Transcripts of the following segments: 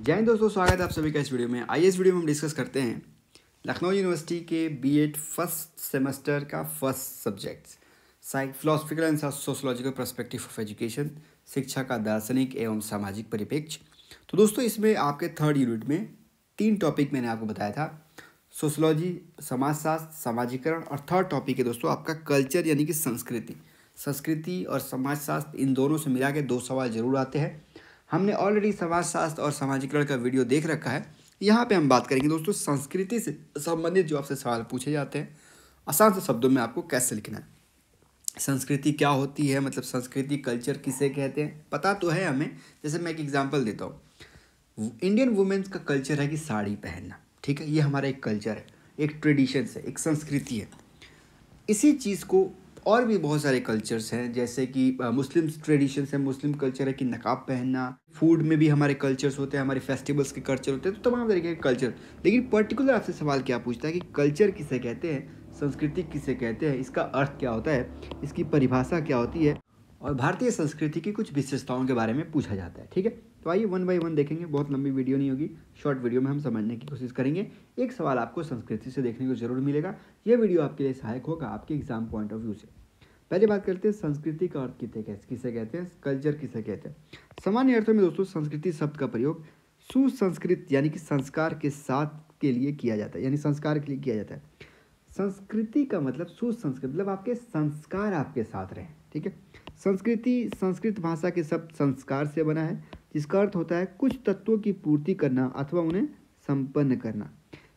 जय हिंद दोस्तों, स्वागत है आप सभी का इस वीडियो में। आइए इस वीडियो में हम डिस्कस करते हैं लखनऊ यूनिवर्सिटी के बीएड फ़र्स्ट सेमेस्टर का first subject psych philosophical and sociological perspective of education शिक्षा का दार्शनिक एवं सामाजिक परिप्रेक्ष्य। तो दोस्तों, इसमें आपके थर्ड यूनिट में तीन टॉपिक मैंने आपको बताया था। सोशोलॉजी समाजशास्त्र, सामाजिकरण और थर्ड टॉपिक है दोस्तों, आपका कल्चर यानी कि संस्कृति। संस्कृति और समाजशास्त्र इन दोनों से मिला के दो सवाल ज़रूर आते हैं। हमने ऑलरेडी समाजशास्त्र और सामाजिकरण का वीडियो देख रखा है। यहाँ पे हम बात करेंगे दोस्तों संस्कृति से संबंधित जो आपसे सवाल पूछे जाते हैं। आसान से शब्दों में आपको कैसे लिखना है? संस्कृति क्या होती है? मतलब संस्कृति कल्चर किसे कहते हैं? पता तो है हमें। जैसे मैं एक एग्जांपल देता हूँ। इंडियन वुमेन्स का कल्चर है कि साड़ी पहनना। ठीक है? ये हमारा एक कल्चर है। एक ट्रेडिशन है। एक संस्कृति है। इसी चीज़ को और भी बहुत सारे कल्चर्स हैं, जैसे कि मुस्लिम ट्रेडिशन है, मुस्लिम कल्चर है कि नकाब पहनना फ़ूड में भी हमारे कल्चर्स होते हैं, हमारे फेस्टिवल्स के कल्चर होते हैं तो तमाम तरीके के कल्चर लेकिन पर्टिकुलर आपसे सवाल क्या पूछता है कि कल्चर किसे कहते हैं, संस्कृति किसे कहते हैं, इसका अर्थ क्या होता है, इसकी परिभाषा क्या होती है? और भारतीय संस्कृति की कुछ विशेषताओं के बारे में पूछा जाता है, ठीक है? तो आइए वन बाई वन देखेंगे, बहुत लंबी वीडियो नहीं होगी शॉर्ट वीडियो में हम समझने की कोशिश करेंगे। एक सवाल आपको संस्कृति से देखने को ज़रूर मिलेगा। यह वीडियो आपके लिए सहायक होगा आपके एग्ज़ाम पॉइंट ऑफ़ व्यू से। पहले बात करते हैं संस्कृति का अर्थ किसे किसे कहते हैं कल्चर किसे कहते हैं? सामान्य अर्थों में दोस्तों, संस्कृति शब्द का प्रयोग सुसंस्कृत, यानी कि संस्कार के साथ के लिए किया जाता है, यानी संस्कार के लिए किया जाता है। संस्कृति का मतलब सुसंस्कृत मतलब आपके संस्कार आपके साथ रहे, ठीक है? संस्कृति, संस्कृत भाषा के शब्द संस्कार से बना है जिसका अर्थ होता है कुछ तत्वों की पूर्ति करना अथवा उन्हें संपन्न करना।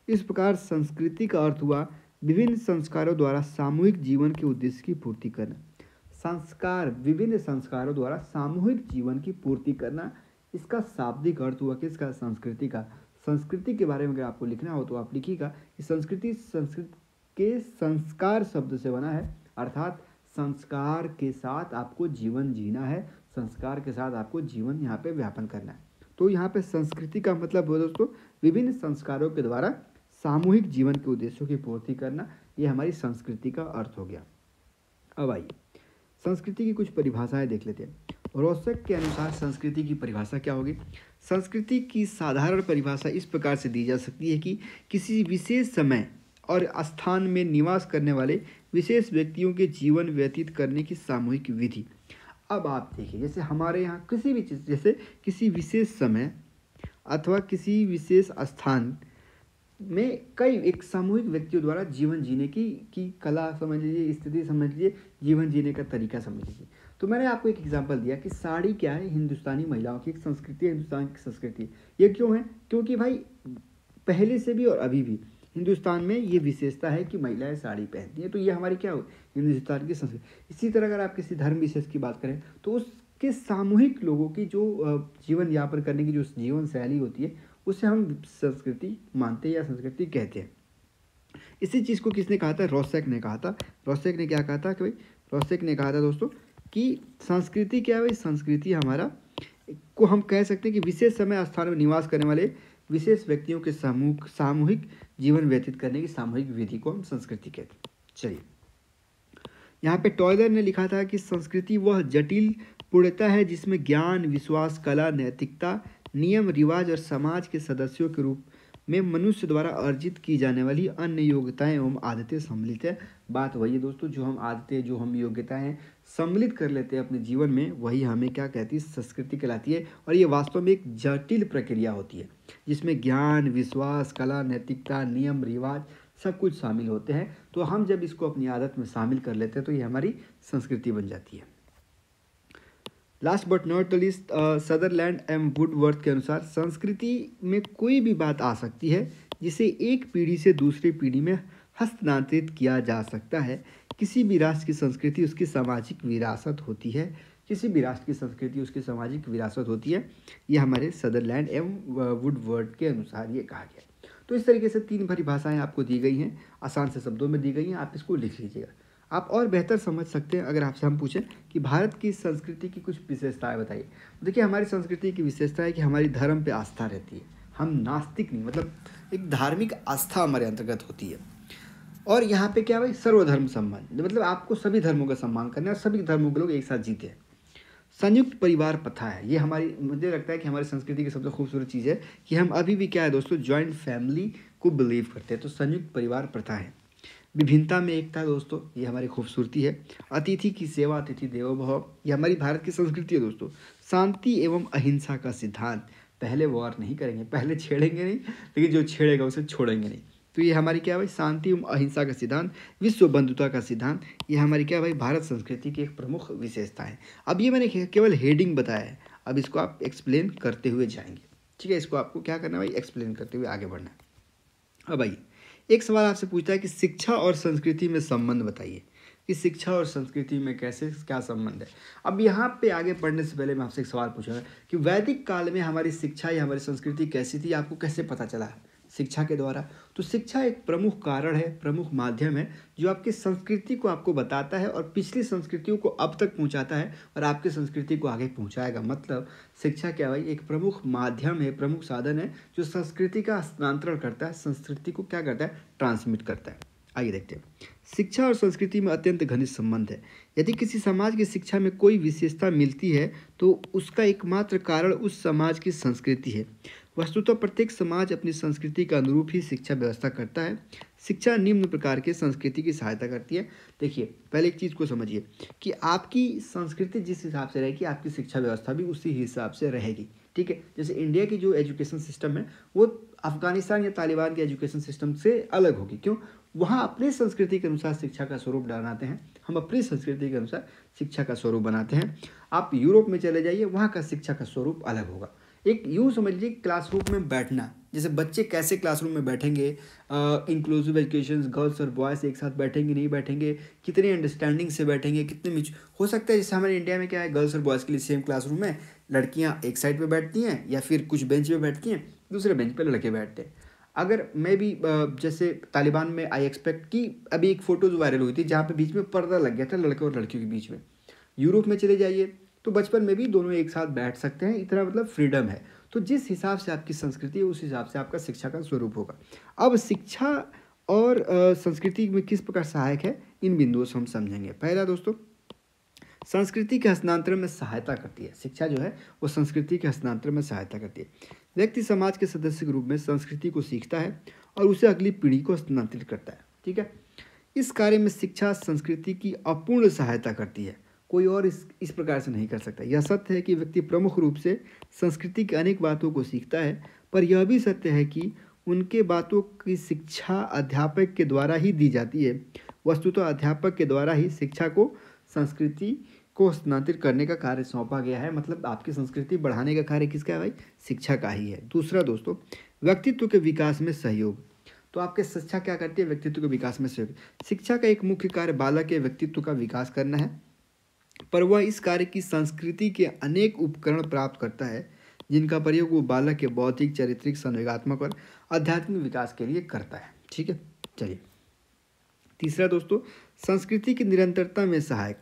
इस प्रकार संस्कृति का अर्थ हुआ विभिन्न संस्कारों द्वारा सामूहिक जीवन के उद्देश्य की पूर्ति करना। संस्कार विभिन्न संस्कारों द्वारा सामूहिक जीवन की पूर्ति करना, इसका शाब्दिक अर्थ हुआ किसका संस्कृति का। संस्कृति के बारे में अगर आपको लिखना हो तो आप लिखिएगा कि संस्कृति संस्कृत के संस्कार शब्द से बना है, अर्थात संस्कार के साथ आपको जीवन जीना है। संस्कार के साथ आपको जीवन यहाँ पे व्यापन करना है। तो यहाँ पे संस्कृति का मतलब हो दोस्तों, विभिन्न संस्कारों के द्वारा सामूहिक जीवन के उद्देश्यों की पूर्ति करना, ये हमारी संस्कृति का अर्थ हो गया। अब आइए, संस्कृति की कुछ परिभाषाएँ देख लेते हैं। रोशक के अनुसार संस्कृति की परिभाषा क्या होगी? संस्कृति की साधारण परिभाषा इस प्रकार से दी जा सकती है कि किसी विशेष समय और स्थान में निवास करने वाले विशेष व्यक्तियों के जीवन व्यतीत करने की सामूहिक विधि। अब आप देखिए, जैसे हमारे यहाँ किसी भी चीज़, जैसे किसी विशेष समय अथवा किसी विशेष स्थान में कई एक सामूहिक व्यक्तियों द्वारा जीवन जीने की की कला समझ लीजिए, स्थिति समझ लीजिए, जीवन जीने का तरीका समझ लीजिए। तो मैंने आपको एक एग्जांपल दिया कि साड़ी क्या है? हिंदुस्तानी महिलाओं की, एक संस्कृति है, हिंदुस्तान की संस्कृति। ये क्यों है? क्योंकि भाई, पहले से भी और अभी भी हिंदुस्तान में ये विशेषता है कि महिलाएँ साड़ी पहनती हैं। तो ये हमारी क्या हो, हिंदुस्तान की संस्कृति। इसी तरह अगर आप किसी धर्म विशेष की बात करें तो उसके सामूहिक लोगों की जो जीवन यापन करने की जो जीवन शैली होती है, उसे हम संस्कृति मानते हैं या संस्कृति कहते हैं। इसी चीज़ को किसने कहा था? रोसेक ने कहा था। रोसेक ने क्या कहा था कि भाई, रोसेक ने कहा था दोस्तों कि संस्कृति क्या है भाई? संस्कृति हमारा, को हम कह सकते हैं कि विशेष समय स्थान में निवास करने वाले विशेष व्यक्तियों के समूह सामूहिक जीवन व्यतीत करने की सामूहिक विधि को हम संस्कृति कहते हैं। चलिए। यहाँ पे टॉयलर ने लिखा था कि संस्कृति वह जटिल पूर्णता है जिसमें ज्ञान, विश्वास, कला, नैतिकता, नियम, रिवाज और समाज के सदस्यों के रूप में मनुष्य द्वारा अर्जित की जाने वाली अन्य योग्यताएँ एवं आदतें सम्मिलित है। बात वही है दोस्तों, जो हम आदतें, जो हम योग्यताएँ सम्मिलित कर लेते हैं अपने जीवन में, वही हमें क्या कहती है? संस्कृति कहलाती है और ये वास्तव में एक जटिल प्रक्रिया होती है, जिसमें ज्ञान, विश्वास, कला, नैतिकता, नियम, रिवाज सब कुछ शामिल होते हैं। तो हम जब इसको अपनी आदत में शामिल कर लेते हैं तो ये हमारी संस्कृति बन जाती है। Last but not the least Sutherland M Woodworth के अनुसार, संस्कृति में कोई भी बात आ सकती है, जिसे एक पीढ़ी से दूसरी पीढ़ी में हस्तांतरित किया जा सकता है, किसी भी राष्ट्र की संस्कृति उसकी सामाजिक विरासत होती है। किसी भी राष्ट्र की संस्कृति उसकी सामाजिक विरासत होती है। ये हमारे सदरलैंड एवं वुडवर्ड के अनुसार ये कहा गया तो इस तरीके से तीन परिभाषाएँ आपको दी गई हैं। आसान से शब्दों में दी गई हैं। आप इसको लिख लीजिएगा। आप और बेहतर समझ सकते हैं अगर आपसे हम पूछें कि भारत की संस्कृति की कुछ विशेषताएँ बताइए। देखिए, हमारी संस्कृति की विशेषता है कि हमारी धर्म पे आस्था रहती है। हम नास्तिक नहीं मतलब एक धार्मिक आस्था हमारे अंतर्गत होती है। और यहाँ पे क्या भाई? सर्वधर्म सम्मान। मतलब आपको सभी धर्मों का सम्मान करना है और सभी धर्मों के लोग एक साथ जीते हैं। संयुक्त परिवार प्रथा है। ये हमारी, मुझे लगता है कि हमारी संस्कृति की सबसे खूबसूरत चीज़ है कि हम अभी भी क्या है दोस्तों ज्वाइंट फैमिली को बिलीव करते हैं। तो संयुक्त परिवार प्रथा है। विभिन्नता में एकता दोस्तों, ये हमारी खूबसूरती है। अतिथि की सेवा, अतिथि देवो भव ये हमारी भारत की संस्कृति है दोस्तों। शांति एवं अहिंसा का सिद्धांत। पहले वॉर नहीं करेंगे, पहले छेड़ेंगे नहीं, लेकिन जो छेड़ेगा उसे छोड़ेंगे नहीं। तो ये हमारी क्या भाई? शांति एवं अहिंसा का सिद्धांत, विश्व बंधुता का सिद्धांत, ये हमारी क्या भाई? भारत संस्कृति की एक प्रमुख विशेषता है। अब ये मैंने केवल हेडिंग बताया है। अब इसको आप एक्सप्लेन करते हुए जाएँगे। ठीक है, इसको आपको क्या करना है भाई? एक्सप्लेन करते हुए आगे बढ़ना है। अब भाई एक सवाल आपसे पूछता है कि शिक्षा और संस्कृति में संबंध बताइए। कि शिक्षा और संस्कृति में कैसे, क्या संबंध है? अब यहाँ पे आगे पढ़ने से पहले मैं आपसे एक सवाल पूछूँगा कि वैदिक काल में हमारी शिक्षा या हमारी संस्कृति कैसी थी? आपको कैसे पता चला? शिक्षा के द्वारा। तो शिक्षा एक प्रमुख कारण है, प्रमुख माध्यम है, जो आपकी संस्कृति को आपको बताता है और पिछली संस्कृतियों को अब तक पहुंचाता है और आपकी संस्कृति को आगे पहुंचाएगा। मतलब शिक्षा क्या भाई, एक प्रमुख माध्यम है, प्रमुख साधन है, जो संस्कृति का हस्तांतरण करता है, संस्कृति को क्या करता है? ट्रांसमिट करता है। आइए देखते हैं। शिक्षा और संस्कृति में अत्यंत घनिष्ठ संबंध है। यदि किसी समाज की शिक्षा में कोई विशेषता मिलती है तो उसका एकमात्र कारण उस समाज की संस्कृति है। वस्तुतः प्रत्येक समाज अपनी संस्कृति के अनुरूप ही शिक्षा व्यवस्था करता है। शिक्षा निम्न प्रकार के संस्कृति की सहायता करती है। देखिए, पहले एक चीज़ को समझिए कि आपकी संस्कृति जिस हिसाब से रहेगी, आपकी शिक्षा व्यवस्था भी उसी हिसाब से रहेगी। ठीक है? जैसे इंडिया की जो एजुकेशन सिस्टम है, वो अफ़गानिस्तान या तालिबान के एजुकेशन सिस्टम से अलग होगी। क्यों? वहाँ अपनी संस्कृति के अनुसार शिक्षा का स्वरूप बनाते हैं। हम अपनी संस्कृति के अनुसार शिक्षा का स्वरूप बनाते हैं। आप यूरोप में चले जाइए, वहाँ का शिक्षा का स्वरूप अलग होगा। एक यूँ समझ लीजिए क्लासरूम में बैठना, जैसे बच्चे कैसे क्लासरूम में बैठेंगे इंक्लूसिव एजुकेशन गर्ल्स और बॉयज़ एक साथ बैठेंगे, नहीं बैठेंगे, कितनी अंडरस्टैंडिंग से बैठेंगे, कितने मिच हो सकता है जैसे हमारे इंडिया में क्या है गर्ल्स और बॉयज़ के लिए सेम क्लासरूम है लड़कियाँ एक साइड पर बैठती हैं या फिर कुछ बेंच पे बैठती हैं, दूसरे बेंच पर लड़के बैठते हैं। अगर मैं भी जैसे तालिबान में आई एक्सपेक्ट कि अभी एक फ़ोटोज़ वायरल हुई थी, जहाँ पे बीच में पर्दा लग गया था लड़के और लड़कियों के बीच में। यूरोप में चले जाइए तो बचपन में भी दोनों एक साथ बैठ सकते हैं, इतना मतलब फ्रीडम है। तो जिस हिसाब से आपकी संस्कृति है, उस हिसाब से आपका शिक्षा का स्वरूप होगा। अब शिक्षा और संस्कृति में किस प्रकार सहायक है, इन बिंदुओं से हम समझेंगे। पहला दोस्तों, संस्कृति के हस्तांतरण में सहायता करती है। शिक्षा जो है, वो संस्कृति के हस्तांतरण में सहायता करती है। व्यक्ति समाज के सदस्य के रूप में संस्कृति को सीखता है और उसे अगली पीढ़ी को हस्तांतरित करता है, ठीक है? इस कार्य में शिक्षा संस्कृति की अपूर्ण सहायता करती है। कोई और इस इस प्रकार से नहीं कर सकता। यह सत्य है कि व्यक्ति प्रमुख रूप से संस्कृति की अनेक बातों को सीखता है, पर यह भी सत्य है कि उनके बातों की शिक्षा अध्यापक के द्वारा ही दी जाती है। वस्तुतः अध्यापक के द्वारा ही शिक्षा को, संस्कृति को स्थानांतरित करने का कार्य सौंपा गया है। मतलब आपकी संस्कृति बढ़ाने का कार्य किसका है भाई? शिक्षा का ही है। दूसरा दोस्तों, व्यक्तित्व के विकास में सहयोग। तो आपके शिक्षा क्या करती है? व्यक्तित्व के विकास में सहयोग। शिक्षा का एक मुख्य कार्य बालक के व्यक्तित्व का विकास करना है। पर वह इस कार्य की संस्कृति के अनेक उपकरण प्राप्त करता है, जिनका प्रयोग वो बालक के बौद्धिक, चारित्रिक, संवेगात्मक और आध्यात्मिक विकास के लिए करता है। ठीक है? चलिए। तीसरा दोस्तों, संस्कृति की निरंतरता में सहायक।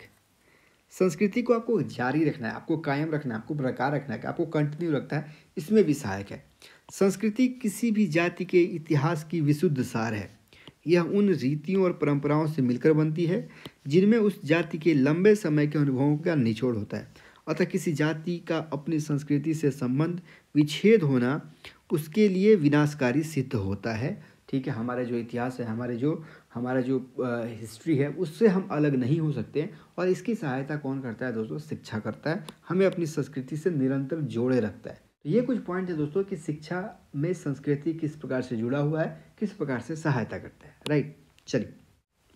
संस्कृति को आपको जारी रखना है, आपको कायम रखना है, आपको बरकरार रखना है, आपको कंटिन्यू रखता है, इसमें भी सहायक है। संस्कृति किसी भी जाति के इतिहास की विशुद्ध सार है। यह उन रीतियों और परंपराओं से मिलकर बनती है, जिनमें उस जाति के लंबे समय के अनुभवों का निचोड़ होता है। अतः किसी जाति का अपनी संस्कृति से संबंध विच्छेद होना उसके लिए विनाशकारी सिद्ध होता है। ठीक है, हमारा जो इतिहास है, हमारे जो, हमारा जो हिस्ट्री है, उससे हम अलग नहीं हो सकते और इसकी सहायता कौन करता है दोस्तों? शिक्षा करता है। हमें अपनी संस्कृति से निरंतर जोड़े रखता है। तो ये कुछ पॉइंट है दोस्तों कि शिक्षा में संस्कृति किस प्रकार से जुड़ा हुआ है, किस प्रकार से सहायता करता है राइट चलिए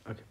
ओके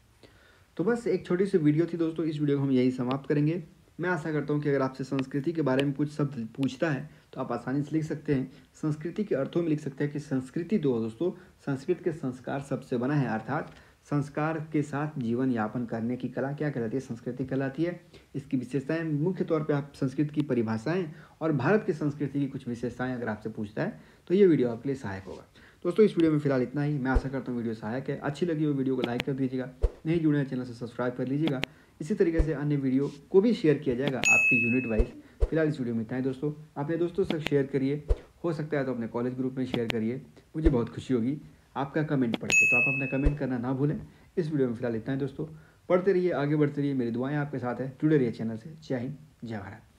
तो बस एक छोटी सी वीडियो थी दोस्तों, इस वीडियो को हम यही समाप्त करेंगे। मैं आशा करता हूँ कि अगर आपसे संस्कृति के बारे में कुछ शब्द पूछता है तो आप आसानी से लिख सकते हैं। संस्कृति के अर्थों में लिख सकते हैं कि संस्कृति दो दोस्तों, संस्कृत के संस्कार सबसे बना है, अर्थात संस्कार के साथ जीवन यापन करने की कला, क्या कहलाती है? संस्कृति कहलाती है। इसकी विशेषताएँ, मुख्य तौर पे आप संस्कृत की परिभाषाएँ और भारत की संस्कृति की कुछ विशेषताएँ अगर आपसे पूछता है तो ये वीडियो आपके लिए सहायक होगा। दोस्तों, इस वीडियो में फ़िलहाल इतना ही। मैं आशा करता हूँ वीडियो सहायक है। अच्छी लगी हुई वीडियो को लाइक कर दीजिएगा। नहीं जुड़े हैं, चैनल से सब्सक्राइब कर लीजिएगा। इसी तरीके से अन्य वीडियो को भी शेयर किया जाएगा आपके यूनिट वाइज। फ़िलहाल इस वीडियो में इतना ही दोस्तों। अपने दोस्तों से शेयर करिए। हो सकता है तो अपने कॉलेज ग्रुप में शेयर करिए। मुझे बहुत खुशी होगी। आपका कमेंट पढ़ के। तो आप अपना कमेंट करना ना भूलें। इस वीडियो में फ़िलहाल इतना है दोस्तों। पढ़ते रहिए, आगे बढ़ते रहिए। मेरी दुआएँ आपके साथ है। जुड़े रहिए चैनल से। जय हिंद, जय भारत।